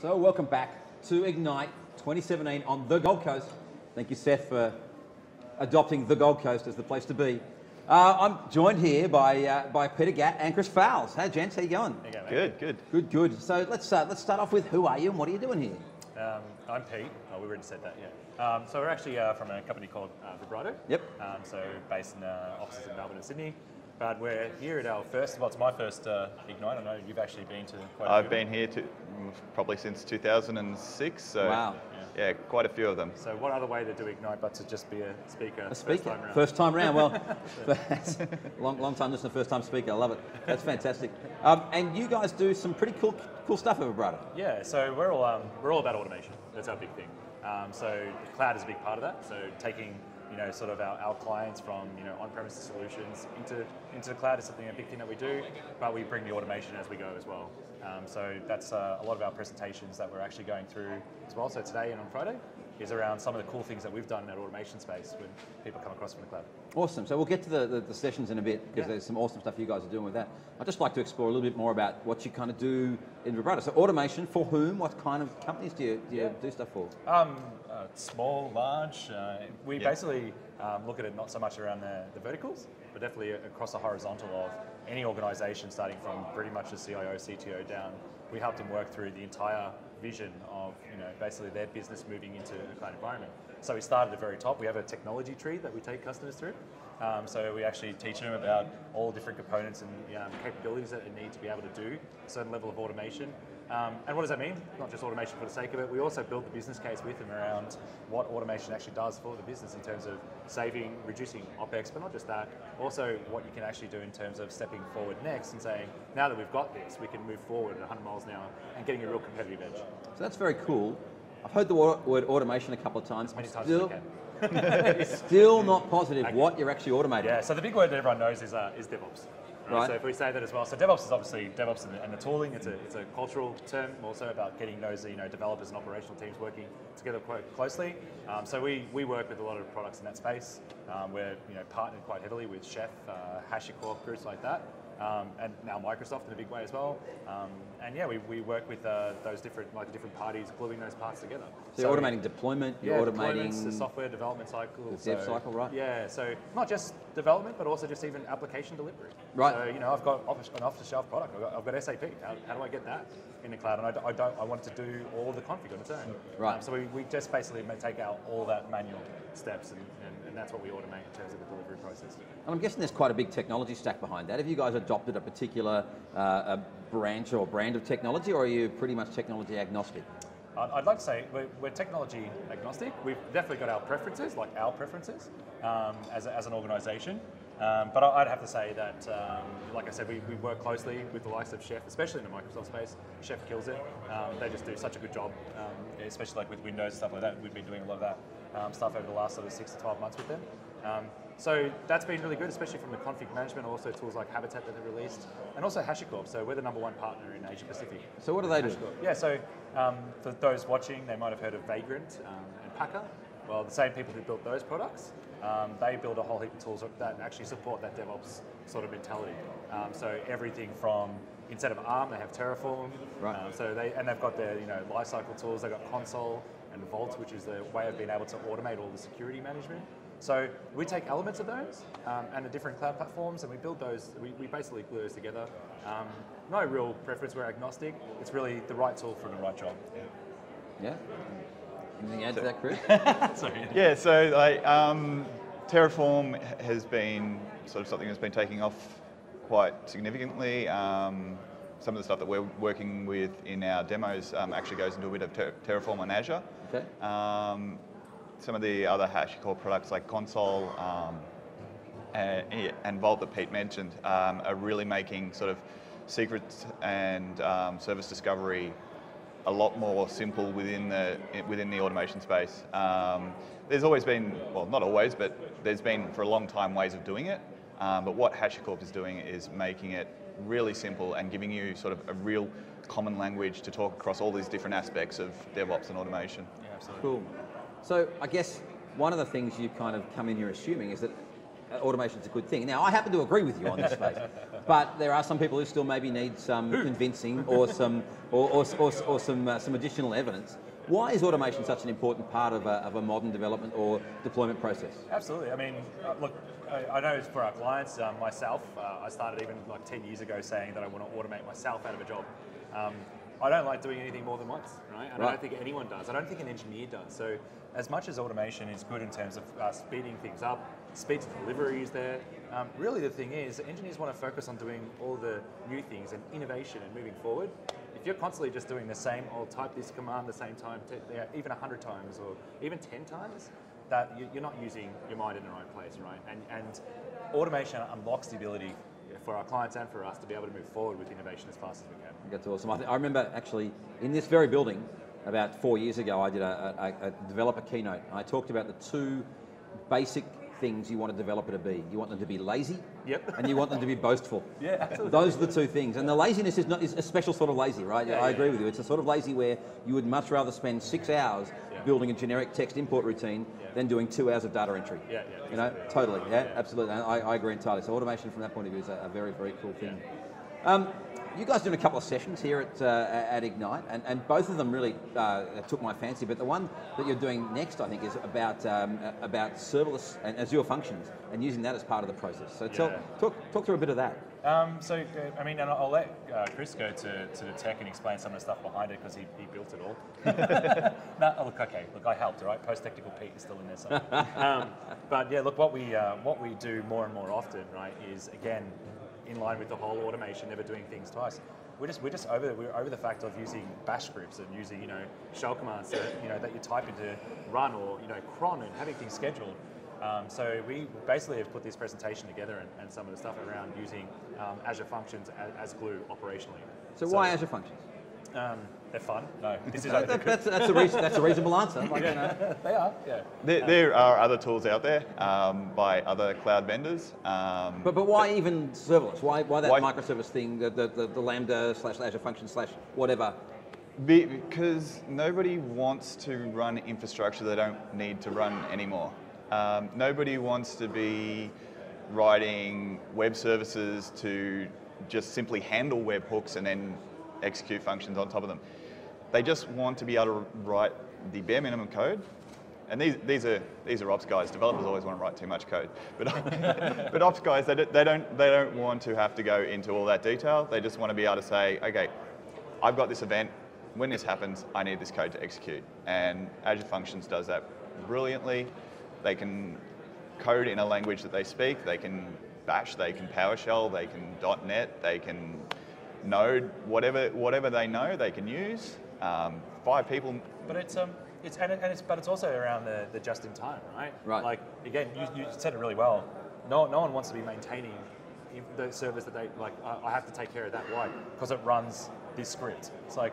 So, welcome back to Ignite 2017 on the Gold Coast. Thank you, Seth, for adopting the Gold Coast as the place to be. Uh, I'm joined here by, uh, by Peter Gatt and Chris Fowles. Hey, gents, how you going? There you go. Good, good. Good, good. So let's uh, let's start off with who are you and what are you doing here? Um, I'm Pete. Oh, we already said that, yeah. Um, so we're actually uh, from a company called uh, Vibrato. Yep. Um, so based in uh, offices in Melbourne and Sydney. But we're here at our first, well, it's my first uh, Ignite. I know you've actually been to quite a I've few. been here to, probably since 2006, so Wow. yeah, quite a few of them. So what other way to do Ignite but to just be a speaker? A speaker. First time around? Well, that's long, long time listener, first time speaker. I love it. That's fantastic. Um, and you guys do some pretty cool cool stuff at Vibrato. Yeah, so we're all um, we're all about automation. That's our big thing. Um, so cloud is a big part of that. So taking you know sort of our, our clients from you know on-premises solutions into into the cloud is something a big thing that we do. But we bring the automation as we go as well. Um, so that's uh, a lot of our presentations that we're actually going through as well. So today and on Friday is around some of the cool things that we've done in that automation space when people come across from the cloud. Awesome. So we'll get to the, the, the sessions in a bit because Yeah. there's some awesome stuff you guys are doing with that. I'd just like to explore a little bit more about what you kind of do in Vibrato. So automation for whom? What kind of companies do you, do, you Yeah. do stuff for? Um, uh, small, large. Uh, we Yeah. basically um, look at it not so much around the, the verticals, but definitely across the horizontal of any organisation, starting from pretty much the CIO, CTO down. We help them work through the entire vision of you know basically their business moving into a cloud environment. So we start at the very top. We have a technology tree that we take customers through. Um, so we actually teach them about all the different components and um, capabilities that they need to be able to do a certain level of automation. Um, and what does that mean? Not just automation for the sake of it. We also build the business case with them around what automation actually does for the business in terms of saving, reducing OPEX, but not just that, also what you can actually do in terms of stepping forward next and saying, now that we've got this, we can move forward at 100 miles an hour and getting a real competitive edge. So that's very cool. I've heard the word automation a couple of times. Many I'm times as still, can. still not positive what you're actually automating. Yeah, so the big word that everyone knows is, uh, is DevOps. Right. So if we say that as well, so DevOps is obviously DevOps and the, tooling. It's a, it's a cultural term, also about getting those you know developers and operational teams working together quite closely. Um, so we, we work with a lot of products in that space. Um, we're you know partnered quite heavily with Chef, uh, HashiCorp, groups like that. Um, and now Microsoft in a big way as well. Um, and yeah, we, we work with uh, those different like different parties, gluing those parts together. So you're automating deployment, you're yeah, deployments, the software development cycle. The dev cycle, right. Yeah, so not just development, but also just even application delivery. Right. So you know, I've got off- an off-the-shelf product. I've got, I've got SAP. How, how do I get that in the cloud? And I, I don't. I want to do all the config on its own. Right. Um, so we, we just basically take out all that manual steps, and, and that's what we automate in terms of the delivery process. And I'm guessing there's quite a big technology stack behind that. Have you guys adopted a particular uh, a branch or brand of technology, or are you pretty much technology agnostic? I'd like to say we're, we're technology agnostic. We've definitely got our preferences, like our preferences, um, as, a, as an organisation. Um, but I'd have to say that, um, like I said, we, we work closely with the likes of Chef, especially in the Microsoft space. Chef kills it. Um, they just do such a good job, um, especially like with Windows and stuff like that. We've been doing a lot of that um, stuff over the last sort of six to 12 months with them. Um, so that's been really good, especially from the config management, also tools like Habitat that they've released, and also HashiCorp. So we're the number one partner in Asia Pacific. So what do they do? Yeah, so um, for those watching, they might have heard of Vagrant um, and Packer. Well, the same people who built those products, um, they build a whole heap of tools that actually support that DevOps sort of mentality. Um, so everything from instead of ARM, they have Terraform. Right. So they and they've got their you know lifecycle tools. They've got Consul and Vault, which is the way of being able to automate all the security management. So we take elements of those um, and the different cloud platforms, and we build those. We, we basically glue those together. Um, no real preference. We're agnostic. It's really the right tool for the right job. Yeah. Anything to add to that, Chris? Sorry. Yeah, so like um, Terraform has been sort of something that's been taking off quite significantly. Um, some of the stuff that we're working with in our demos um, actually goes into a bit of ter- Terraform on Azure. Okay. Um, some of the other HashiCorp products like Consul um, and, and Vault that Pete mentioned um, are really making sort of secrets and um, service discovery a lot more simple within the within the automation space. Um, there's always been, well, not always, but there's been for a long time ways of doing it. Um, but what HashiCorp is doing is making it really simple and giving you sort of a real common language to talk across all these different aspects of DevOps and automation. Yeah, absolutely. Cool. So I guess one of the things you kind of come in here assuming is that automation is a good thing. Now I happen to agree with you on this space. But there are some people who still maybe need some convincing or some or, or, or, or some uh, some additional evidence. Why is automation such an important part of a, of a modern development or deployment process? Absolutely. I mean, uh, look, I, I know for our clients, um, myself, uh, I started even like 10 years ago saying that I want to automate myself out of a job. Um, I don't like doing anything more than once, right? And I don't think anyone does. I don't think an engineer does. So, as much as automation is good in terms of uh, speeding things up, speed to delivery is there. Um, really, the thing is, engineers want to focus on doing all the new things and innovation and moving forward. If you're constantly just doing the same, or type this command the same time, t- yeah, even 100 times or even 10 times, that you- you're not using your mind in the right place, right? And, and automation unlocks the ability for our clients and for us to be able to move forward with innovation as fast as we can. That's awesome. I, think, I remember actually in this very building about four years ago, I did a, a, a developer keynote. I talked about the two basic things you want a developer to be. You want them to be lazy, Yep. and you want them to be boastful. Yeah, absolutely. Those are the two things. And the laziness is not is a special sort of lazy, right? Yeah, I yeah. agree with you. It's a sort of lazy where you would much rather spend six hours Yeah. building a generic text import routine Yeah. than doing two hours of data entry. Yeah, yeah, You know, totally. Yeah, Yeah. absolutely. And I, I agree entirely. So automation from that point of view is a, a very, very cool thing. Um, you guys doing a couple of sessions here at, uh, at Ignite, and, and both of them really uh, took my fancy. But the one that you're doing next, I think, is about um, about serverless and Azure functions and using that as part of the process. So tell, Yeah. talk, talk through a bit of that. Um, so, uh, I mean, and I'll let uh, Chris go to, to the tech and explain some of the stuff behind it because he, he built it all. no, oh, look, okay, look, I helped, all right? Post-technical Pete is still in there somewhere. um, but yeah, look, what we, uh, what we do more and more often, right, is again, in line with the whole automation, never doing things twice. We're just, we're just over, we're over the fact of using bash scripts and using, you know, shell commands that, you know, that you type into run or, you know, cron and having things scheduled. Um, so we basically have put this presentation together and, and some of the stuff around using um, Azure Functions as, as glue operationally. So, why Azure functions? Um, they're fun. No, this is That- that- that's, that's, a reason, that's a reasonable answer. Like, you know. they are. Yeah. There, there are other tools out there um, by other cloud vendors. Um, But, but why even serverless? Why, why that Why- microservice thing, the, the, the, the Lambda slash Azure function slash whatever? Because nobody wants to run infrastructure they don't need to run anymore. Um, nobody wants to be writing web services to just simply handle webhooks and then execute functions on top of them. They just want to be able to write the bare minimum code. And these, these are these are ops guys. Developers always want to write too much code, but but ops guys they they don't they don't want to have to go into all that detail. They just want to be able to say, okay, I've got this event. When this happens, I need this code to execute. And Azure Functions does that brilliantly. They can code in a language that they speak. They can Bash. They can PowerShell. They can .NET. They can Node. Whatever whatever they know, they can use. Um, five people. But it's um, it's and, it, and it's but it's also around the, the just in time, right? Right. Like again, you, you said it really well. No, no one wants to be maintaining the service that they like. I, I have to take care of that. Why? Because it runs this script. It's like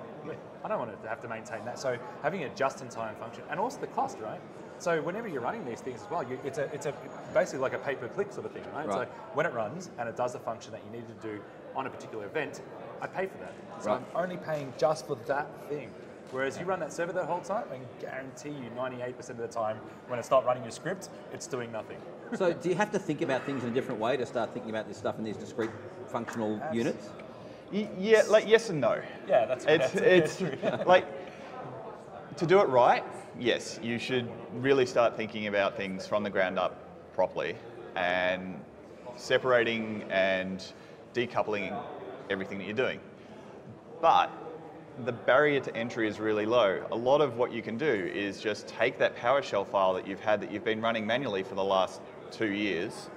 I don't want to have to maintain that. So having a just in time function and also the cost, right? So whenever you're running these things as well, you, it's a it's a basically like a pay per click sort of thing, right? Right. So when it runs and it does the function that you need to do on a particular event, I pay for that. So Right. I'm only paying just for that thing. Whereas you run that server that whole time, I can guarantee you 98% of the time when it's not running your script, it's doing nothing. So do you have to think about things in a different way to start thinking about this stuff in these discrete functional Abs- units? Y- Yeah, like yes and no. Yeah, that's It's that's, it's like to do it right. Yes, you should really start thinking about things from the ground up properly and separating and decoupling everything that you're doing. But the barrier to entry is really low. A lot of what you can do is just take that PowerShell file that you've had that you've been running manually for the last two years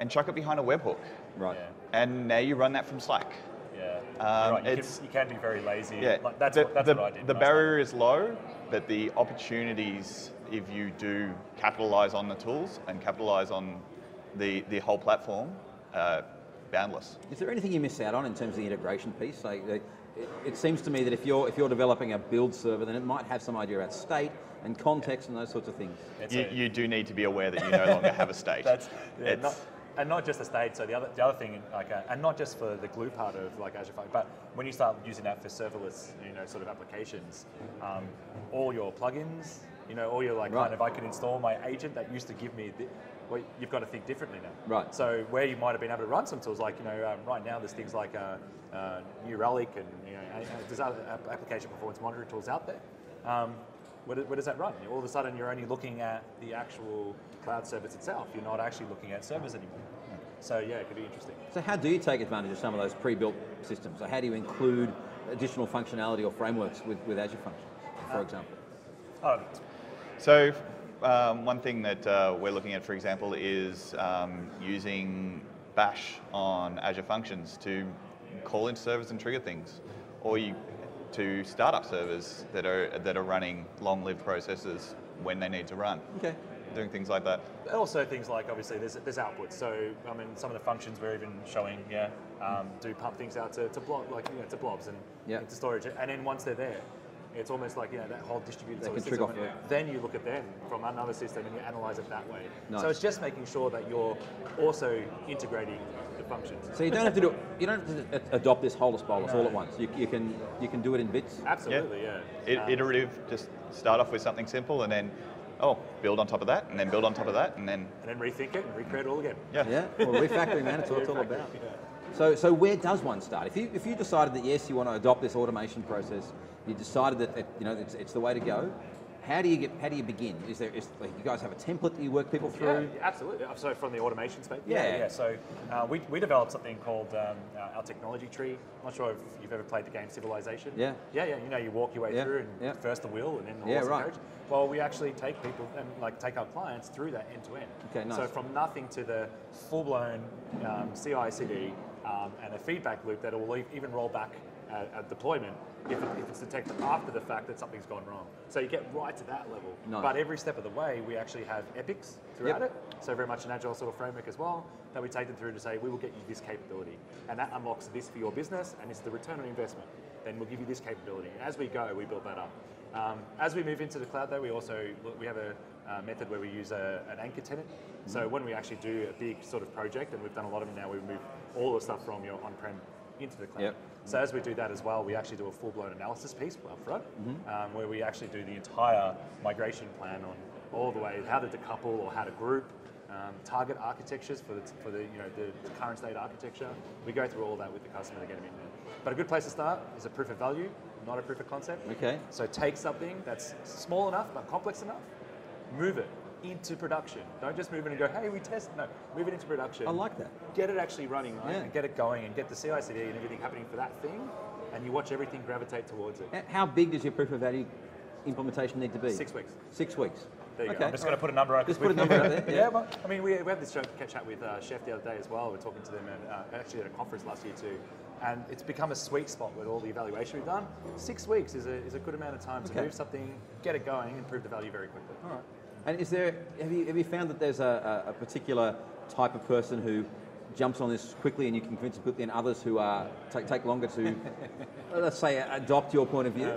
and chuck it behind a webhook. Right. Yeah. And now you run that from Slack. Yeah. Um, right. you, it's- can, you can be very lazy. Yeah, Like, that's the, what, that's the, what I did. The barrier is low, but the opportunities, if you do capitalize on the tools and capitalize on the, the whole platform, uh, boundless. Is there anything you miss out on in terms of the integration piece? Like, it, it seems to me that if you're if you're developing a build server, then it might have some idea about state and context and those sorts of things. You, a- you do need to be aware that you no longer have a state. That's yeah, It's- not, and not just the state. So the other the other thing, like, uh, and not just for the glue part of like Azure, Fun- but when you start using that for serverless, you know, sort of applications, um, all your plugins, you know, all your like Right. kind of, I could install my agent that used to give me. The, well, you've got to think differently now. Right. So where you might have been able to run some tools, like you know, um, right now there's things like uh, uh, New Relic and you know, there's other application performance monitoring tools out there. Um, where, where does that run? All of a sudden, you're only looking at the actual cloud service itself. You're not actually looking at servers anymore. So yeah, it could be interesting. So how do you take advantage of some of those pre-built systems? So how do you include additional functionality or frameworks with, with Azure Functions, for example? Oh, So um, one thing that uh, we're looking at, for example, is um, using Bash on Azure Functions to call into servers and trigger things, or you, to start up servers that are that are running long-lived processes when they need to run. Okay. Doing things like that. And also things like obviously there's, there's outputs. So I mean some of the functions we're even showing, yeah, um, do pump things out to, to blob like you know, to blobs and Yeah. into storage. And then once they're there, it's almost like you know that whole distributed They can trigger system. off Then you look at them from another system and you analyze it that way. Nice. So it's just making sure that you're also integrating the functions. So you don't have to do you don't have to adopt this holus bolus all at once. You, you can you can do it in bits. Absolutely, yeah. It, Um, iterative, just start off with something simple and then, oh, build on top of that, and then build on top of that, and then, and then rethink it and recreate it all again. yeah. Yeah. Well, refactoring, man, it's what it's all about. So, so where does one start? If you if you decided that yes, you want to adopt this automation process, you decided that it, you know it's, it's the way to go. How do you get? How do you begin? Is there? Is, like, you guys have a template that you work people Yeah, through? absolutely. So from the automation space. Yeah. yeah. yeah. So uh, we, we developed something called um, uh, our technology tree. I'm not sure if you've ever played the game Civilization. Yeah. Yeah, yeah. You know, you walk your way Yeah, through and yeah. first the wheel and then the Yeah, horse right. and coach. Well, we actually take people and like take our clients through that end to end. Okay, nice. So from nothing to the full blown um, CI/CD um, and a feedback loop that will even roll back at, at deployment if, it, if it's detected after the fact that something's gone wrong. So you get right to that level. Nice. But every step of the way, we actually have epics throughout Yep. it. So very much an agile sort of framework as well that we take them through to say we will get you this capability, and that unlocks this for your business, and it's the return on investment. Then we'll give you this capability. And as we go, we build that up. Um, as we move into the cloud, though, we also we have a uh, method where we use a, an anchor tenant. So when we actually do a big sort of project, and we've done a lot of them now, we move all the stuff from your on-prem into the cloud. Yep. So as we do that as well, we actually do a full-blown analysis piece up front, Mm-hmm. um, where we actually do the entire migration plan on all the way how to decouple or how to group, um, target architectures for the, for the you know the, the current state architecture. We go through all that with the customer to get them in there. But a good place to start is a proof of value, not a proof of concept. Okay. So take something that's small enough but complex enough, move it into production. Don't just move it and go, hey, we test. No, move it into production. I like that. Get it actually running, right? Yeah. And get it going and get the CI/CD and everything happening for that thing, and you watch everything gravitate towards it. How big does your proof of value implementation need to be? Six weeks. Six weeks. There you okay. go. I'm just going to put a number out. Just put a number out there, yeah. yeah, well, I mean, we, we had this chat with uh, Chef the other day as well. We're talking to them and uh, actually at a conference last year too. And it's become a sweet spot with all the evaluation we've done. Six weeks is a, is a good amount of time to move something, get it going, and prove the value very quickly. All right. And is there have you have you found that there's a, a, particular type of person who jumps on this quickly and you can convince them quickly, and others who are take take longer to let's say adopt your point of view?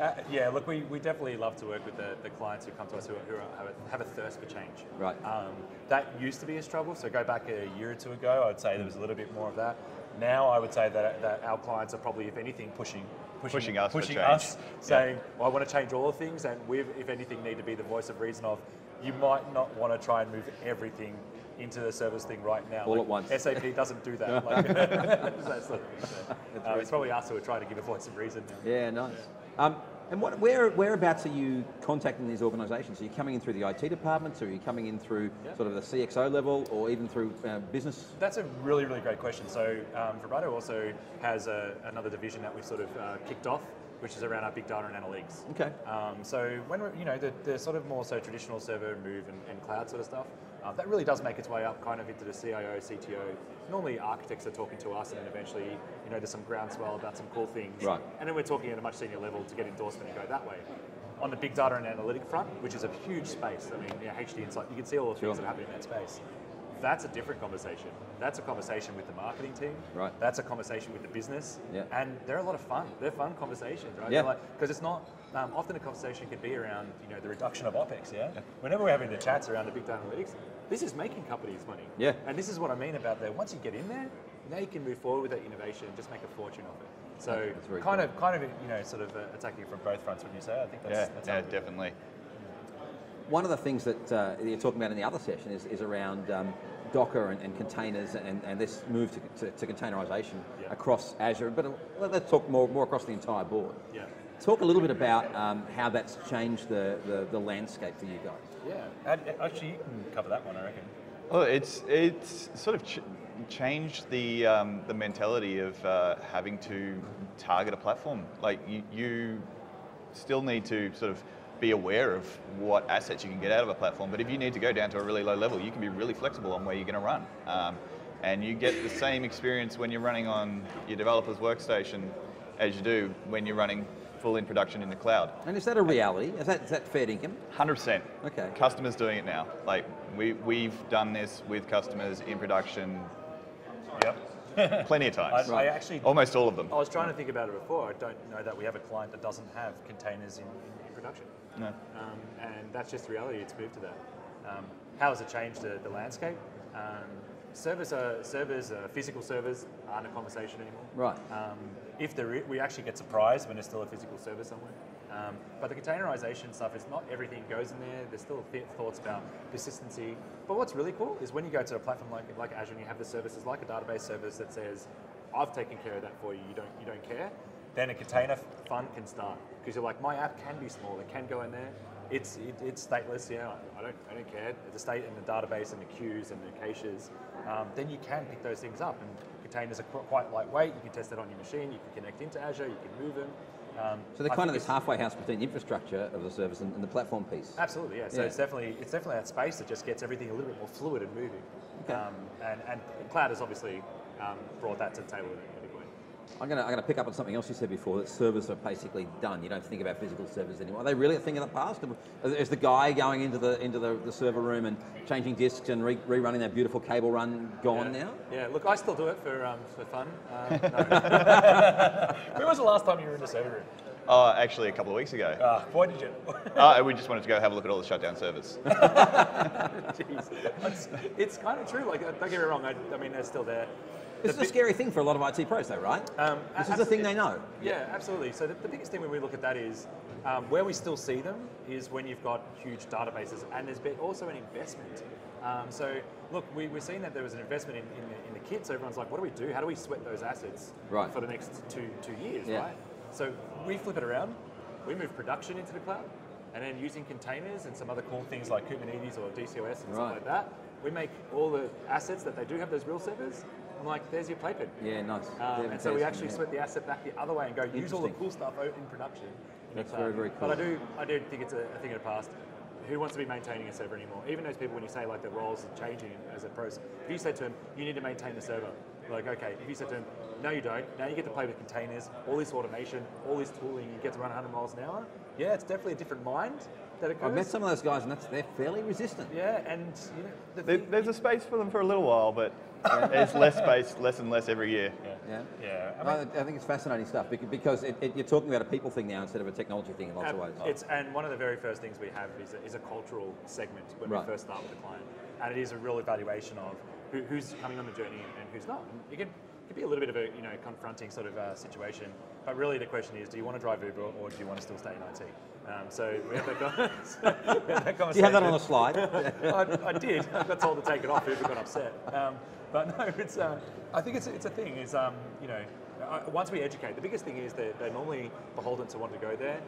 Uh, yeah, look, we, we definitely love to work with the, the clients who come to us who, who have, a, have a thirst for change. Right. Um, that used to be a struggle. So go back a year or two ago, I'd say there was a little bit more of that. Now I would say that, that our clients are probably, if anything, pushing Pushing us pushing change. us, saying, well, I want to change all the things, and we, if anything, need to be the voice of reason of, you might not want to try and move everything into the service thing right now. All Like, at once. SAP doesn't do that. Like, that's sort. So, um, it's probably us who are trying to give a voice of reason now. Yeah, nice. Um, and what, where, whereabouts are you contacting these organisations? Are you coming in through the IT departments, or are you coming in through Yeah. sort of the CXO level, or even through uh, business? That's a really, really great question. So, um, Vibrato also has a, another division that we've sort of uh, kicked off, which is around our big data and analytics. Okay. Um, so, when we're, you know, the, the sort of more so traditional server move and, and cloud sort of stuff, uh, that really does make its way up kind of into the CIO, CTO. Normally, architects are talking to us, and then eventually, you know, there's some groundswell about some cool things. Right. And then we're talking at a much senior level to get endorsement and go that way. On the big data and analytic front, which is a huge space, I mean, yeah, HD Insight, you can see all the Sure. things that happen in that space. That's a different conversation. That's a conversation with the marketing team. Right. That's a conversation with the business. Yeah. And they're a lot of fun. They're fun conversations, right? Yeah. Because it's not, um, often a conversation can be around, you know, the reduction of OPEX, yeah? Whenever we're having the chats around the big data analytics, this is making companies money. Yeah. And this is what I mean about that. Once you get in there, now you can move forward with that innovation and just make a fortune of it. So That's kind cool. of, kind of, you know, sort of uh, attacking it from both fronts when you say. I think that's, Yeah, that's yeah, how we do it. definitely. one of the things that uh, you're talking about in the other session is, is around um, Docker and, and containers and, and this move to, to, to containerization Yeah. across Azure. But uh, let's talk more, more across the entire board. Yeah. Talk a little bit about um, how that's changed the, the, the landscape for you guys. Yeah. Ad- Actually, you can cover that one, I reckon. Well, it's it's sort of ch- changed the um, the mentality of uh, having to target a platform. Like you, you still need to sort of be aware of what assets you can get out of a platform. But if you need to go down to a really low level, you can be really flexible on where you're going to run. Um, and you get the same experience when you're running on your developer's workstation as you do when you're running full in production in the cloud. And is that a reality? Is that, is that fair income? Hundred percent. Okay. Customers doing it now. Like we we've done this with customers in production Yep. plenty of times. I, I actually, Almost all of them. I was trying to think about it before. I don't know that we have a client that doesn't have containers in, in, in production. No. Um, and that's just the reality. It's moved to that. Um, how has it changed the, the landscape? Um, servers are servers, are physical servers aren't a conversation anymore. Right. Um, if there, i- we actually get surprised when there's still a physical server somewhere. Um, but the containerization stuff is not everything goes in there. There's still th- thoughts about persistency. But what's really cool is when you go to a platform like, like Azure and you have the services like a database service that says, "I've taken care of that for you. You don't you don't care." Then a container fun can start because you're like, my app can be small. It can go in there. It's it, it's stateless. Yeah, I don't I don't care. The state and the database and the queues and the caches. Um, then you can pick those things up and containers are qu- quite lightweight. You can test it on your machine. You can connect into Azure. You can move them. Um, So they're I kind of this halfway house between the infrastructure of the service and, and the platform piece. Absolutely, yeah. So Yeah. it's definitely it's definitely that space that just gets everything a little bit more fluid and moving. Okay. Um, and, and cloud has obviously um, brought that to the table I'm going to I'm going to pick up on something else you said before that servers are basically done. You don't think about physical servers anymore. Are they really a thing of the past? Is the guy going into the into the, the server room and changing disks and re- rerunning that beautiful cable run gone yeah. now? Yeah. Look, I still do it for um, for fun. Um, no. when was the last time you were in a server room? Oh, actually, a couple of weeks ago. Uh, why did you? Uh, we just wanted to go have a look at all the shutdown servers. Jeez. It's, it's kind of true. Like, uh, don't get me wrong. I, I mean, they're still there. This is a scary thing for a lot of IT pros, though, right? Um, this is the thing they know. Yeah, absolutely. So the, the biggest thing when we look at that is um, where we still see them is when you've got huge databases, and there's been also an investment. Um, so look, we, we're seeing that there was an investment in, in, the, in the kit. So everyone's like, what do we do? How do we sweat those assets Right. for the next two two years, Yeah. right? So we flip it around. We move production into the cloud, and then using containers and some other cool things like Kubernetes or DCOS and Right. stuff like that, we make all the assets that they do have those real servers. I'm like, there's your playpen. Yeah, nice. Um, Yeah, and so we actually yeah. sweat the asset back the other way and go use all the cool stuff out in production. in the That's cloud. very, very But I do, I do think it's a, a thing of the past. Who wants to be maintaining a server anymore? Even those people, when you say like the roles are changing as a pros, if you said to them, you need to maintain the server, like okay. If you said to them, no, you don't. Now you get to play with containers, all this automation, all this tooling, you get to run 100 miles an hour. Yeah, it's definitely a different mind that occurs. I've met some of those guys, and that's they're fairly resistant. Yeah, and you know, the There, there's a space for them for a little while, but there's less space, less and less every year. Yeah. yeah. I I, mean, I think it's fascinating stuff bec- because it, it, you're talking about a people thing now instead of a technology thing in lots of ways. It's and one of the very first things we have is a, is a cultural segment when Right. we first start with a client, and it is a real evaluation of who, who's coming on the journey and, and who's not. And it can, it can be a little bit of a you know confronting sort of uh, situation, but really the question is, do you want to drive Uber or do you want to still stay in IT? Um, so we have that, con- we have that conversation. Do you have that on the slide? I, I did. I got told to take it off. Uber got upset. Um, but no, it's. Uh, I think it's it's a thing. Is um, you know, once we educate, the biggest thing is that they're normally beholden to want to go there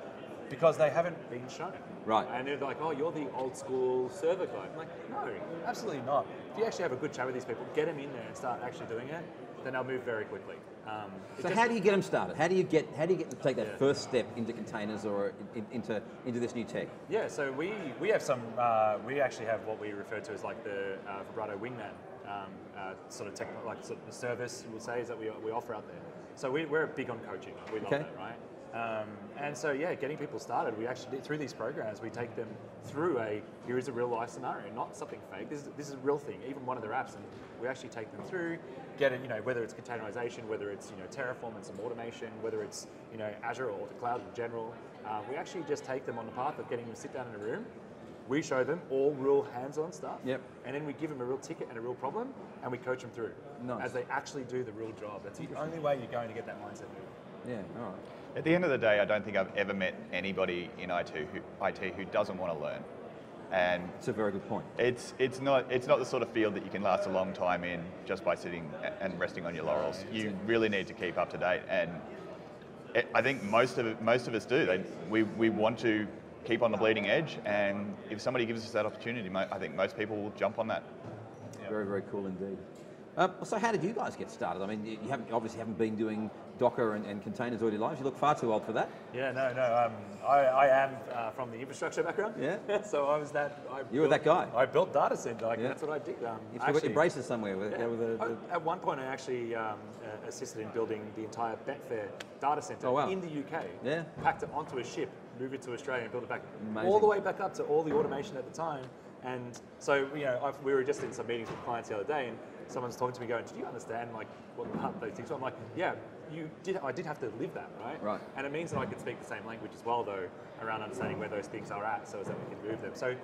because they haven't been shown. Right. And they're like, oh, you're the old school server guy. I'm like, no, absolutely not. If you actually have a good chat with these people, get them in there and start actually doing it, then they'll move very quickly. Um, So just- how do you get them started? How do you get how do you get to take that Yeah. first step into containers or in, into into this new tech? Yeah, so we, we have some, uh, we actually have what we refer to as like the uh, vibrato wingman um, uh, sort of tech, like sort of the service, we'll say, is that we, we offer out there. So we, we're big on coaching. We love Okay. that, right? Um, and so, yeah, getting people started, we actually, through these programs, we take them through a, here is a real life scenario, not something fake. This is, this is a real thing, even one of their apps. And we actually take them through, get it, you know, whether it's containerization, whether it's, you know, Terraform and some automation, whether it's, you know, Azure or the cloud in general. Uh, we actually just take them on the path of getting them to sit down in a room. We show them all real hands-on stuff. Yep. And then we give them a real ticket and a real problem, and we coach them through Nice. as they actually do the real job. That's the only way you're going to get that mindset moving. Yeah, all right. At the end of the day, I don't think I've ever met anybody in IT who, IT who doesn't want to learn. And It's a very good point. it's it's not it's not the sort of field that you can last a long time in just by sitting and resting on your laurels. You really need to keep up to date, and it, I think most of most of us do. They, we we want to keep on the bleeding edge, and if somebody gives us that opportunity, I think most people will jump on that. Very, very cool indeed. Uh, so how did you guys get started? I mean, you, haven't, obviously haven't been doing Docker and, and containers all your lives. You look far too old for that. Yeah, no, no. Um, I, I am uh, from the infrastructure background. Yeah. so I was that. I You were that guy. I built data center. Like, Yeah. That's what I did. Um, You've got your braces somewhere with, Yeah. with the, the, I- At one point, I actually um, uh, assisted in building the entire Betfair data center Oh, wow. in the UK. Yeah. Packed it onto a ship, moved it to Australia, and built it back Amazing. all the way back up to all the automation at the time. And so, you know, I've, we were just in some meetings with clients the other day, and someone's talking to me, going, "Do you understand like what part those things?" are?" I'm like, "Yeah, you did. I did have to live that, right? Right. And it means that I can speak the same language as well, though, around understanding where those things are at, so as that we can move them. So,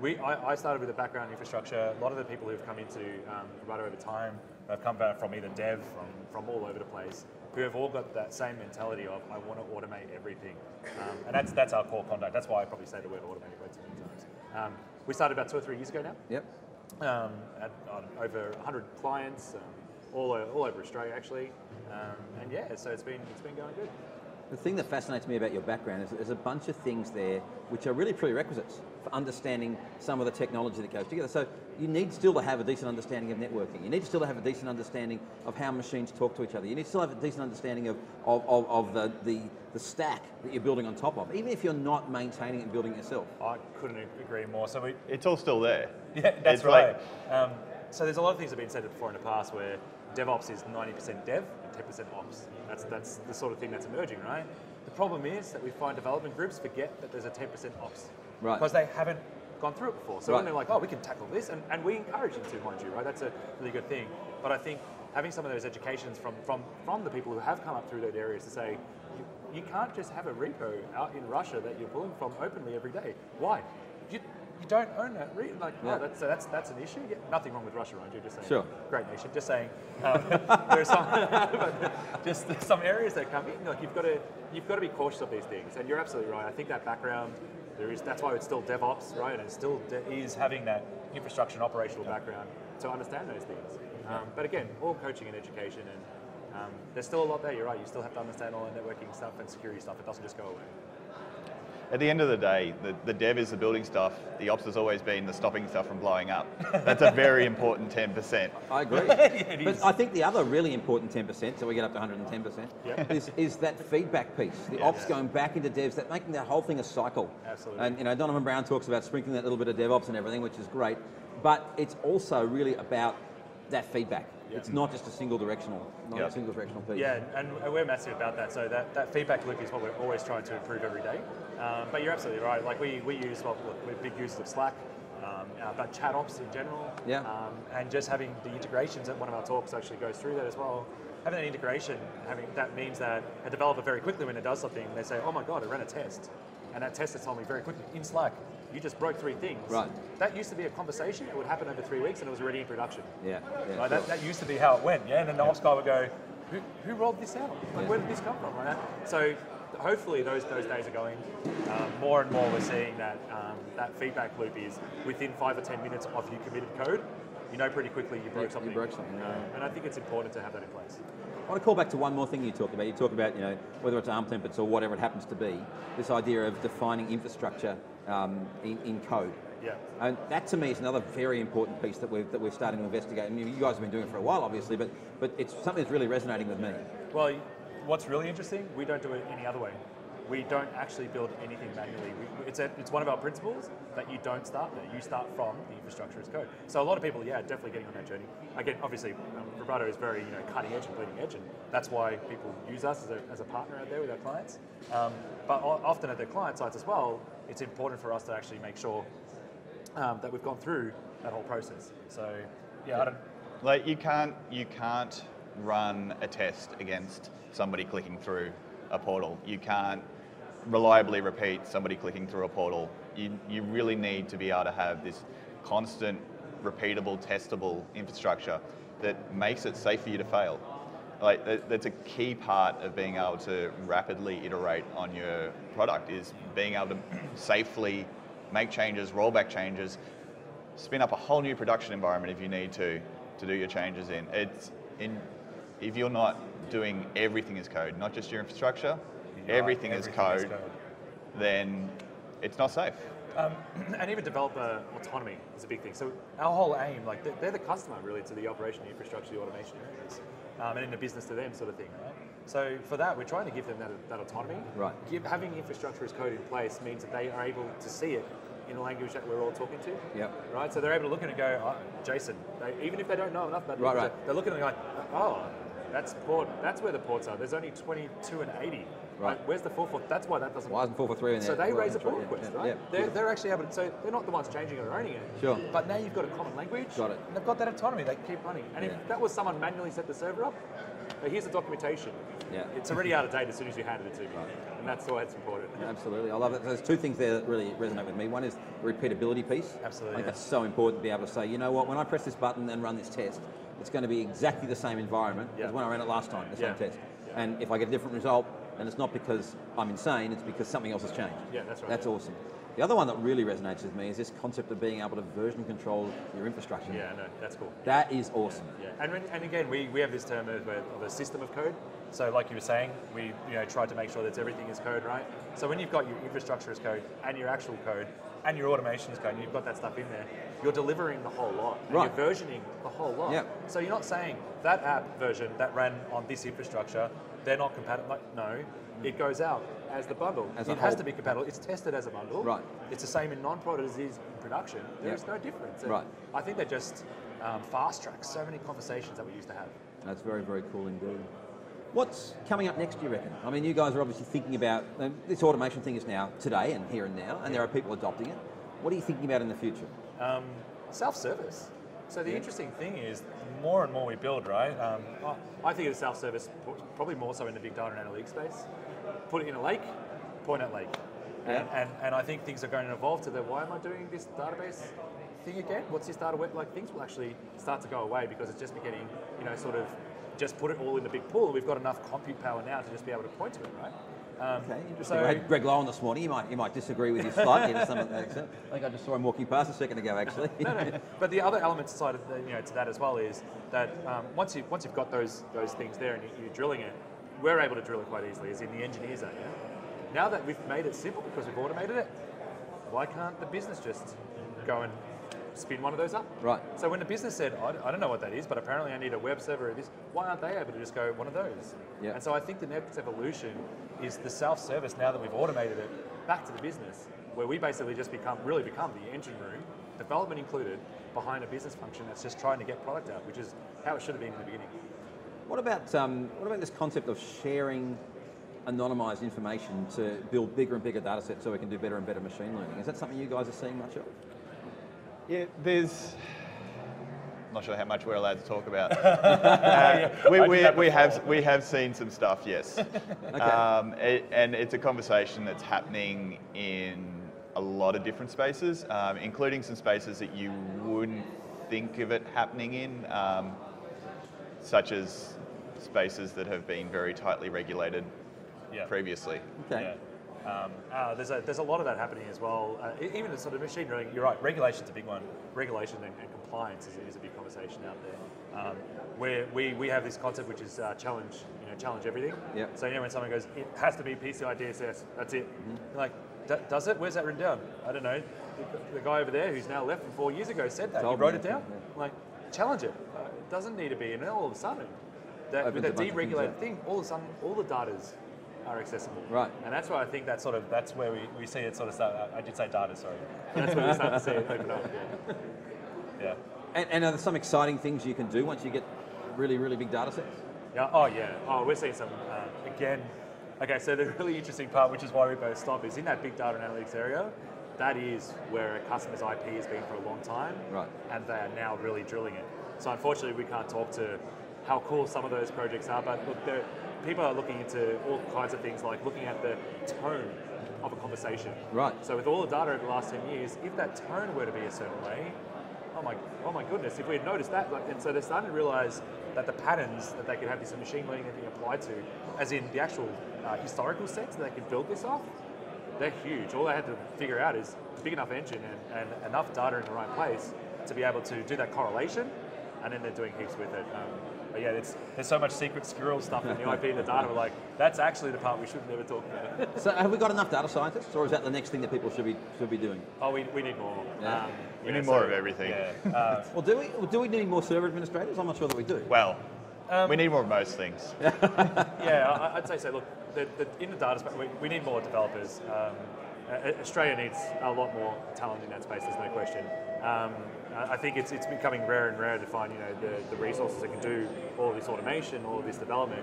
we, I, I started with a background in infrastructure. A lot of the people who've come into um, Vibrato over time have come from either dev, from, from all over the place, who have all got that same mentality of I want to automate everything, um, and that's that's our core conduct. That's why I probably say the word automate way too many times. Um, we started about two or three years ago now yep. Um, at, over 100 clients, um, all, o- all over Australia actually, um, and yeah, so it's been it's been going good. The thing that fascinates me about your background is there's a bunch of things there which are really prerequisites for understanding some of the technology that goes together. So you need still to have a decent understanding of networking. You need still to have a decent understanding of how machines talk to each other. You need to still have a decent understanding of, of, of, of the, the, the stack that you're building on top of, even if you're not maintaining and building it yourself. I couldn't agree more. So we, It's all still there. Yeah, that's It's right. like- um, so there's a lot of things that have been said before in the past where DevOps is 90% dev and 10% ops. That's that's the sort of thing that's emerging, right? The problem is that we find development groups forget that there's a 10% ops. Right. Because they haven't gone through it before. So Right. when they're like, oh, we can tackle this, and, and we encourage them to, mind you, right? That's a really good thing. But I think having some of those educations from, from, from the people who have come up through those areas to say, you, you can't just have a repo out in Russia that you're pulling from openly every day. Why? You, you don't own that. Re- like, Yeah. oh, that's, that's, that's an issue. Yeah, nothing wrong with Russia, right? You're just saying, Sure. great nation. Just saying, um, there some, but just some areas that come in. Like you've got to, you've got to be cautious of these things. And you're absolutely right. I think that background, there is. That's why it's still DevOps, right? And it still de- is having that infrastructure and operational background to understand those things. Um, but again, all coaching and education, and um, there's still a lot there. You're right. You still have to understand all the networking stuff and security stuff. It doesn't just go away. At the end of the day, the, the dev is the building stuff. The ops has always been the stopping stuff from blowing up. That's a very important 10%. I agree. it but. I think the other really important 10%, so we get up to 110%, Yeah. is, is that feedback piece. The ops going back into devs, that making that whole thing a cycle. Absolutely. And you know, Donovan Brown talks about sprinkling that little bit of DevOps and everything, which is great. But it's also really about that feedback. Yeah. It's not just a single directional, not Yeah. a single directional piece. Yeah, and and we're massive about that. So that, that feedback loop is what we're always trying to improve every day. Um, but you're absolutely right. Like we, we use, well, look, we're big users of Slack, um, uh, but chat ops in general. Yeah. Um, and just having the integrations at one of our talks actually goes through that as well. Having that integration, having that means that a developer very quickly when it does something, they say, oh my God, I ran a test. And that test has told me very quickly in Slack, you just broke three things. Right. That used to be a conversation. It would happen over three weeks and it was already in production. Yeah. yeah, Right, sure. that, that used to be how it went, yeah. And then the ops guy would go, "Who, who rolled this out? Like, Yeah. where did this come from?" Right. So hopefully those those days are going. Um, more and more, we're seeing that um, that feedback loop is within five or ten minutes of you committed code, you know pretty quickly you broke you something. broke something, yeah. Um, and I think it's important to have that in place. I want to call back to one more thing you talked about. You talk about, you know, whether it's ARM templates or whatever it happens to be, this idea of defining infrastructure um, in, in code. Yeah. And that to me is another very important piece that we're, that we're starting to investigate. And you you guys have been doing it for a while, obviously, but, but it's something that's really resonating with me. Well, what's really interesting, we don't do it any other way. We don't actually build anything manually. We, it's, a, it's one of our principles that you don't start there. You start from the infrastructure as code. So a lot of people, yeah, definitely getting on that journey. Again, obviously, um, Vibrato is very you know cutting edge and bleeding edge, and that's why people use us as a, as a partner out there with our clients. Um, but o- often at their client sites as well, it's important for us to actually make sure um, that we've gone through that whole process. So yeah, I don't. Like you can't you can't run a test against somebody clicking through a portal. You can't reliably repeat somebody clicking through a portal. You you really need to be able to have this constant, repeatable, testable infrastructure that makes it safe for you to fail. Like that, that's a key part of being able to rapidly iterate on your product is being able to safely make changes, roll back changes, spin up a whole new production environment if you need to to do your changes in. It's in if you're not doing everything as code, not just your infrastructure, You're right, everything, as code, then it's not safe. Um, and even developer autonomy is a big thing. So our whole aim, like they're, they're the customer really to the operation, the infrastructure, the automation areas, um, and in the business to them sort of thing, right? So for that, we're trying to give them that, that autonomy. Right. Give, having infrastructure as code in place means that they are able to see it in a language that we're all talking to. Yep. Right. So they're able to look at it and go, oh, JSON. They, even if they don't know enough about the Right, infrastructure, right. they're looking at it and going, oh, that's port. That's where the ports are. There's only 22 and 80. Right. Where's the 440? That's why that doesn't. Why isn't 443 in there? So they raise a right, yeah, request, yeah, right? yeah. They're, they're actually able to, so they're not the ones changing it or owning it. Sure. But now you've got a common language. Got it. And they've got that autonomy. They keep running. And Yeah. if that was someone manually set the server up, here's the documentation. Yeah. It's already out of date as soon as you handed it to me. And that's why it's important. Absolutely, I love it. There's two things there that really resonate with me. One is the repeatability piece. Absolutely, I think that's so important to be able to say, you know what, when I press this button and run this test, it's going to be exactly the same environment Yeah. as when I ran it last time, the Yeah. same test. Yeah. And if I get a different result, then it's not because I'm insane, it's because something else has changed. Yeah, that's right, That's yeah. awesome. The other one that really resonates with me is this concept of being able to version control your infrastructure. Yeah, no, that's cool. That is awesome. Yeah, and, when, and again, we, we have this term of a, of a system of code. So, like you were saying, we you know tried to make sure that everything is code, right? So when you've got your infrastructure as code and your actual code and your automation as code, and you've got that stuff in there, you're delivering the whole lot. Right. You're versioning the whole lot. Yep. So you're not saying that app version that ran on this infrastructure, they're not compatible. Like, no, it goes out as the bundle. As it has to be compatible. It's tested as a bundle. Right. It's the same in non-prod as it is in production. There's Yep. no difference. And Right. I think that just um, fast tracks so many conversations that we used to have. That's very, very cool indeed. What's coming up next, do you reckon? I mean, you guys are obviously thinking about um, this automation thing is now today and here and now, and there are people adopting it. What are you thinking about in the future? Um, self-service. So the Yeah. interesting thing is, more and more we build, right? Um, I- I think it's self-service, probably more so in the big data and analytics space. Put it in a lake, point at lake. And, Yeah. and, and I think things are going to evolve to the, why am I doing this database thing again? What's this data web? Like things will actually start to go away because it's just getting, you know, sort of just put it all in the big pool. We've got enough compute power now to just be able to point to it, right? Um, Okay, interesting. So, I had Greg Low on this morning. He might, he might disagree with you slightly to some of that extent. I think I just saw him walking past a second ago, actually. no, no. But the other element side of the, you know to that as well is that um, once you once you've got those those things there and you, you're drilling it, we're able to drill it quite easily. As in the engineers are. Yeah? Now that we've made it simple because we've automated it, why can't the business just go and spin one of those up? Right. So when the business said, I, I don't know what that is, but apparently I need a web server or this, why aren't they able to just go one of those? Yeah. And so I think the next evolution is the self-service now that we've automated it back to the business, where we basically just become really become the engine room, development included, behind a business function that's just trying to get product out, which is how it should have been in the beginning. What about um, what about this concept of sharing anonymized information to build bigger and bigger data sets so we can do better and better machine learning? Is that something you guys are seeing much of? Yeah, there's. I'm not sure how much we're allowed to talk about. Uh, we, we, we have we have seen some stuff, yes. Okay. Um, it- and it's a conversation that's happening in a lot of different spaces, um, including some spaces that you wouldn't think of it happening in, um, such as spaces that have been very tightly regulated Yeah. previously. Okay. Yeah. Um, uh, there's, a, there's a lot of that happening as well. Uh, even the sort of machine learning, you're right, regulation's a big one. Regulation and, and compliance is, is a big conversation out there. Um, where we, we have this concept which is uh, challenge, you know, challenge everything. Yep. So you know when someone goes, it has to be PCI DSS, that's it. Mm-hmm. Like, "D- does it? Where's that written down? I don't know. The, the guy over there who's now left from four years ago said that. He wrote it down. yeah. Like, challenge it. Uh, it doesn't need to be. And then all of a sudden, that, with things deregulated thing, all of a sudden, all the data's are accessible. Right. And that's why I think that's sort of that's where we, we see it sort of start. I did say data, sorry. That's where we start to see it open up. Yeah. yeah. And, and are there some exciting things you can do once you get really, really big data sets? Yeah. Oh yeah. Oh, we're seeing some uh, again. Okay, so the really interesting part, which is why we both stop, is in that big data and analytics area. That is where a customer's IP has been for a long time, Right. And they are now really drilling it. So unfortunately, we can't talk to how cool some of those projects are. But look, people are looking into all kinds of things, like looking at the tone of a conversation. Right. So with all the data over the last 10 years, if that tone were to be a certain way, oh my, oh my goodness, if we had noticed that, like, and so they're starting to realize that the patterns that they could have this machine learning being applied to, as in the actual uh, historical sets that they could build this off, they're huge. All they had to figure out is a big enough engine and, and enough data in the right place to be able to do that correlation, and then they're doing heaps with it. Um, but yeah, it's, there's so much secret squirrel stuff in the IP and the data. We're like, that's actually the part we should never talk about. So have we got enough data scientists, or is that the next thing that people should be should be doing? Oh, we, we need more. Yeah. Um, We yeah, need more so- of everything. Yeah. Uh, Well, do we well, do we need more server administrators? I'm not sure that we do. Well, Um, we need more of most things. yeah, I- I'd say so. Look, the, the, in the data space, we, we need more developers. Um, Australia needs a lot more talent in that space. There's no question. Um, I think it's, it's becoming rarer and rarer to find you know the, the resources that can do all of this automation, all of this development.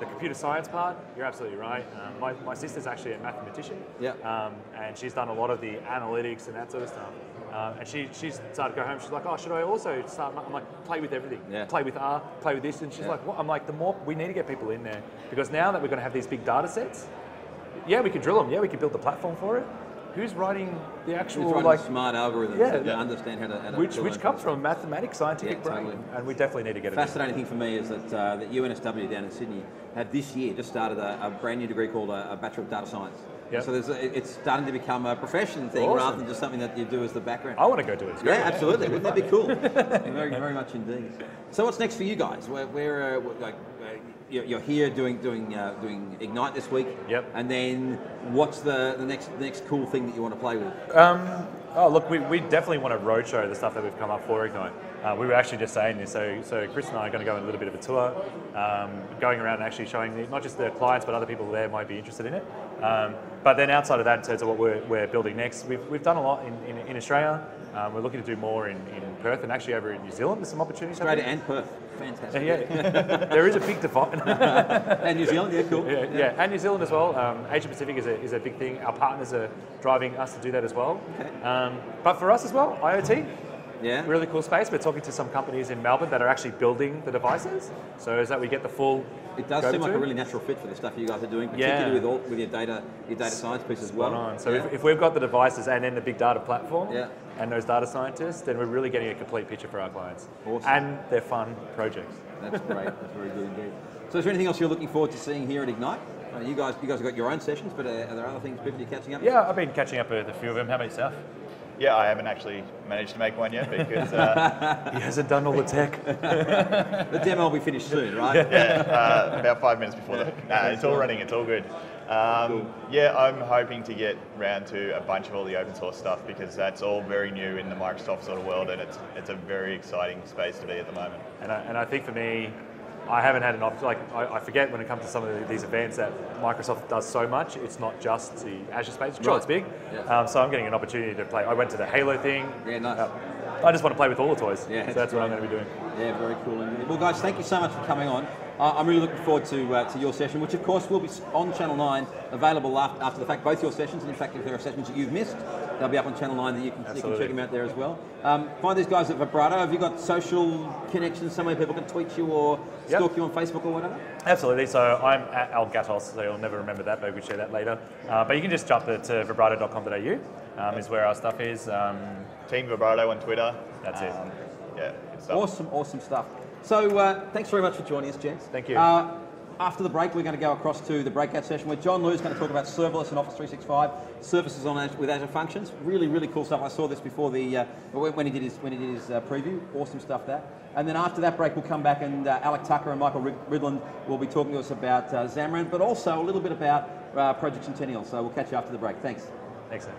The computer science part, you're absolutely right. Um, my, my sister's actually a mathematician, Yeah. um, and she's done a lot of the analytics and that sort of stuff. Um, and she, she's started to go home. She's like, "Oh, should I also start?" I'm like, "Play with everything. Yeah. Play with R. Play with this." And she's Yeah. like, "What?" I'm like, "The more we need to get people in there because now that we're going to have these big data sets, yeah, we can drill them. Yeah, we can build the platform for it. Who's writing the Who's actual writing like smart algorithms Yeah. that understand how to, how to which comes from a mathematics scientific Yeah, brain, totally. and we definitely need to get it. in. Fascinating thing for me is that uh, that UNSW down in Sydney have this year just started a, a brand new degree called a, a Bachelor of Data Science. Yep. So there's a, it's starting to become a profession thing Awesome. rather than just something that you do as the background. I want to go do it. Yeah, absolutely. Wouldn't that be cool? very, very much indeed. So, what's next for you guys? We're, we're uh, like, uh, you're you're here doing doing uh, doing Ignite this week. Yep. And then, what's the, the next the next cool thing that you want to play with? Um, oh, look, we, we definitely want to roadshow the stuff that we've come up for Ignite. Uh, we were actually just saying this. So, so Chris and I are going to go on a little bit of a tour, um, going around and actually showing the, not just the clients, but other people there might be interested in it. Um, but then outside of that, in terms of what we're, we're building next, we've, we've done a lot in, in, in Australia. Um, we're looking to do more in, in Perth and actually over in New Zealand. There's some opportunities. Australia and Perth. Fantastic. Yeah, yeah. there is a big divide. And New Zealand, yeah, cool. Yeah, yeah, and New Zealand as well. Um, Asia Pacific is a, is a big thing. Our partners are driving us to do that as well. Um, but for us as well, IoT, Yeah. really cool space. We're talking to some companies in Melbourne that are actually building the devices. So is that we get the full. It does seem like a really natural fit for the stuff you guys are doing, Yeah. particularly with all, with your data your data science piece as well. On. So Yeah. if, if we've got the devices and then the big data platform Yeah. and those data scientists, then we're really getting a complete picture for our clients. Awesome. And they're fun projects. That's great. That's very good indeed. So, is there anything else you're looking forward to seeing here at Ignite? Uh, you guys, you guys have got your own sessions, but are there other things people you're catching up? with? Yeah, I've been catching up with a few of them. How about yourself? Yeah, I haven't actually managed to make one yet because uh, He hasn't done all the tech. The demo will be finished soon, right? yeah, uh, about five minutes before that. Nah, it's all running. It's all good. Um, yeah, I'm hoping to get round to a bunch of all the open source stuff because that's all very new in the Microsoft sort of world, and it's it's a very exciting space to be at the moment. And I, and I think for me, I haven't had an option. Like I, I forget when it comes to some of these events that Microsoft does so much. It's not just the Azure space. Sure, Right. it's big. Yeah. Um, so I'm getting an opportunity to play. I went to the Halo thing. Yeah, nice. Uh, I just want to play with all the toys. Yeah, so it's that's what I'm going to be doing. Yeah, very cool. Well, guys, thank you so much for coming on. Uh, I'm really looking forward to uh, to your session, which of course will be on Channel 9, available after, after the fact, both your sessions. And in fact, if there are sessions that you've missed, they'll be up on Channel 9 that you can, you can check them out there as well. Um, find these guys at Vibrato. Have you got social connections somewhere people can tweet you or Yep. stalk you on Facebook or whatever? Absolutely. So I'm at Al Gatos, so you'll never remember that, but we share that later. Uh, but you can just jump to, to vibrato.com.au, um, is where our stuff is. Um, Team Vibrato on Twitter. That's it. Um, Yeah. Awesome, awesome stuff. So uh, thanks very much for joining us, gents. Thank you. Uh, after the break, we're going to go across to the breakout session where John Lew's going to talk about serverless and Office 365 services on Azure, with Azure Functions. Really, really cool stuff. I saw this before the uh, when he did his when he did his uh, preview. Awesome stuff that. And then after that break, we'll come back and uh, Alec Tucker and Michael Ridland will be talking to us about uh, Xamarin, but also a little bit about uh, Project Centennial. So we'll catch you after the break. Thanks. thanks, Sam.